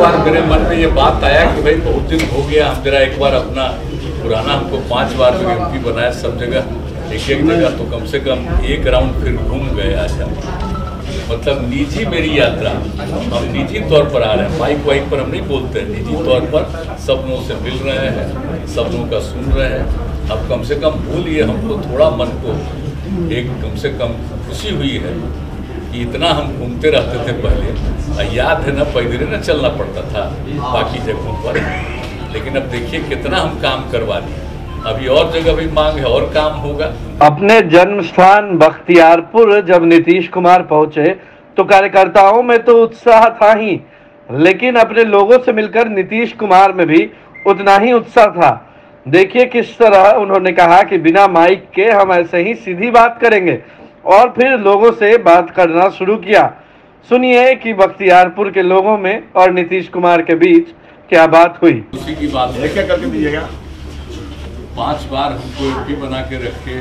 बार मेरे मन में ये बात आया कि भाई बहुत दिन हो गया, हम जरा एक बार अपना पुराना हमको पाँच बार जो एमपी बनाया सब जगह, एक एक जगह तो कम से कम एक राउंड फिर घूम गए आज हम। मतलब निजी मेरी यात्रा, हम निजी तौर पर आ रहे हैं, बाइक वाइक पर हम नहीं बोलते हैं निजी तौर पर सब लोगों से मिल रहे हैं सब लोगों का सुन रहे हैं। अब कम से कम भूलिए हमको, थोड़ा मन को, एक कम से कम खुशी हुई है। कि इतना हम घूमते रहते थे पहले याद है ना, पैदल ना चलना पड़ता था बाकी जगहों पर। लेकिन अब देखिए कितना हम काम करवा दिए। अभी और जगह भी मांग है, और काम होगा। अपने जन्म स्थान बख्तियारपुर जब नीतीश कुमार पहुँचे तो कार्यकर्ताओं में तो उत्साह था ही, लेकिन अपने लोगों से मिलकर नीतीश कुमार में भी उतना ही उत्साह था। देखिए किस तरह उन्होंने कहा कि बिना माइक के हम ऐसे ही सीधी बात करेंगे। और फिर लोगों से बात करना शुरू किया। सुनिए कि बख्तियारपुर के लोगों में और नीतीश कुमार के बीच क्या बात हुई। उसी की बात है। एक करके दीजिएगा। पाँच बार हमको एमपी बना के रखे।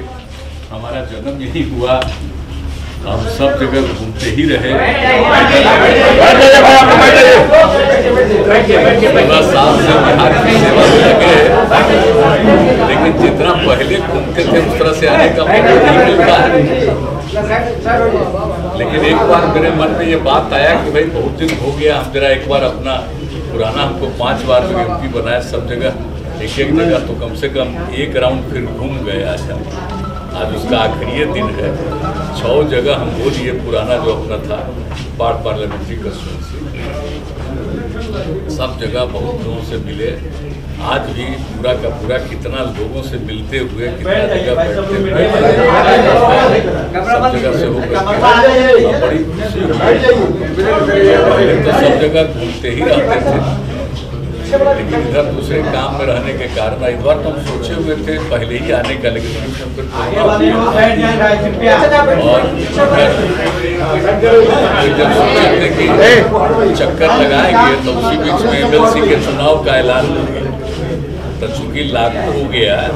हमारा जन्म यही हुआ। हम सब जगह घूमते ही रहे बैठ जाइए भाई आप लोग बैठ जाइए सोलह साल से बिहार की सेवा में लगे लेकिन जितना पहले घूमते थे उस तरह से आने का मौका नहीं मिलता है लेकिन एक बार मेरे मन में ये बात आया कि भाई बहुत दिन हो गया, हम जरा एक बार अपना पुराना हमको पाँच बार जो एमपी बनाया सब जगह, एक एक जगह तो कम से कम एक राउंड फिर घूम गए आज आज उसका आखिरी दिन है। छः जगह हम वो लिए पुराना जो अपना था, पार्ट पार्लियामेंट्री कंस्टिट्यूंसी सब जगह बहुत लोगों से मिले। आज भी पूरा का पूरा कितना लोगों से मिलते हुए कितना जगह बैठते हुए। सब जगह से होकर बड़ी खुशी पहले तो सब जगह घूमते ही रहते थे। लेकिन इधर दूसरे काम में रहने के कारण इस बार तो हम सोचे हुए थे पहले ही आने का लेकिन और जब सोचे थे कि चक्कर लगाएँगे तो उसी बीच में एमएलसी के चुनाव का ऐलान तो चूँकि लागू हो गया है।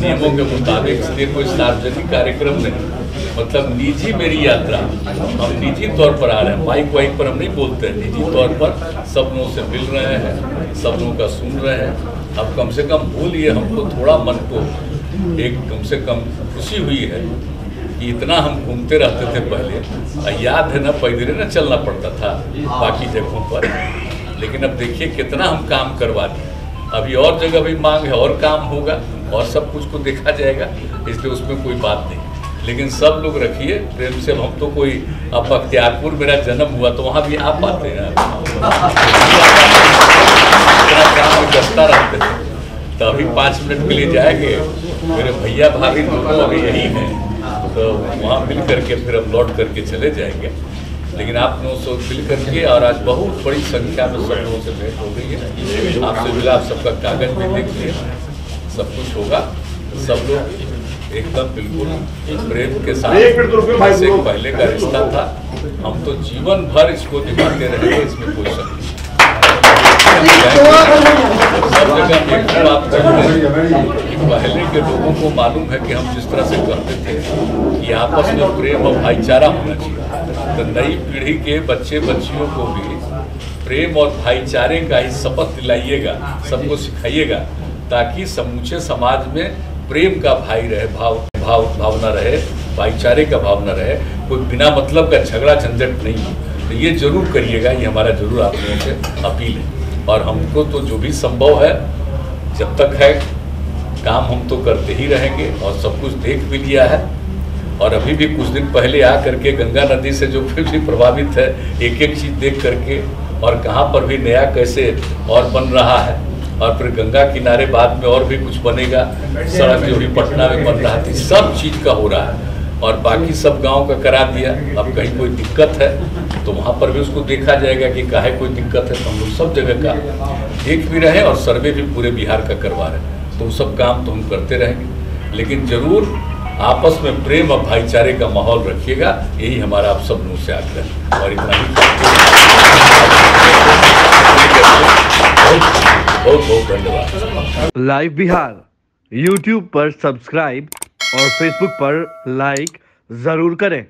नियमों के मुताबिक इसलिए कोई सार्वजनिक कार्यक्रम नहीं। मतलब निजी मेरी यात्रा, हम निजी तौर पर आ रहे हैं। माइक वाइक पर हम नहीं बोलते। हैं निजी तौर पर सब लोगों से मिल रहे हैं, सब लोगों का सुन रहे हैं। अब कम से कम भूलिए हमको थोड़ा मन को। एक कम से कम खुशी हुई है कि इतना हम घूमते रहते थे पहले। याद है ना, पैदल ना चलना पड़ता था बाकी जगहों पर। लेकिन अब देखिए कितना हम काम करवा दिए। अभी और जगह भी मांग है, और काम होगा, और सब कुछ को देखा जाएगा, इसलिए उसमें कोई बात नहीं। लेकिन सब लोग रखिए, प्रेम से हम तो कोई अब बख्तियारपुर मेरा जन्म हुआ तो वहाँ भी आप आते हैं। में रहते तो अभी पाँच मिनट के लिए जाएँगे। मेरे भैया भाभी दोनों अभी यही हैं। तो वहाँ मिल करके फिर हम लौट करके चले जाएँगे। लेकिन आप लोगों से मिल करके और आज बहुत बड़ी संख्या में सब लोगों से भेंट हो गई है। आपसे मिला आप सबका कागज़ भी देख लिया सब कुछ होगा। सब लोग एकदम बिल्कुल प्रेम के साथ तो रुको। पहले का रिश्ता था। हम तो जीवन भर इसको निभाते रहेंगे इसमें कोई शक नहीं। पहले के लोगों को मालूम है कि हम जिस तरह से करते थे कि आपस में प्रेम और भाईचारा होना चाहिए। तो नई पीढ़ी के बच्चे बच्चियों को भी प्रेम और भाईचारे का ही शपथ दिलाइएगा, सबको सिखाइएगा, ताकि समूचे समाज में प्रेम का भाई रहे, भाव भाव, भावना रहे, भाईचारे का भावना रहे। कोई बिना मतलब का झगड़ा झंझट नहीं हो। तो ये ज़रूर करिएगा, ये हमारा ज़रूर आप लोगों से अपील है। और हमको तो जो भी संभव है, जब तक है, काम हम तो करते ही रहेंगे और सब कुछ देख भी लिया है। और अभी भी कुछ दिन पहले आ करके गंगा नदी से जो फिर भी प्रभावित है एक एक चीज़ देख करके, और कहाँ पर भी नया कैसे और बन रहा है, और फिर गंगा किनारे बाद में और भी कुछ बनेगा, सड़क जो भी पटना में बन रहा थी सब चीज़ का हो रहा है, और बाकी सब गाँव का करा दिया, अब कहीं कोई दिक्कत है तो वहाँ पर भी उसको देखा जाएगा कि काहे कोई दिक्कत है तो हम लोग सब जगह का देख भी रहे और सर्वे भी पूरे बिहार का करवा रहे हैं तो सब काम तो हम करते रहेंगे, लेकिन ज़रूर आपस में प्रेम और भाईचारे का माहौल रखिएगा। यही हमारा आप सब लोगों से आग्रह और इतना ही। बहुत बहुत धन्यवाद। लाइव बिहार यूट्यूब पर सब्सक्राइब और फेसबुक पर लाइक ज़रूर करें।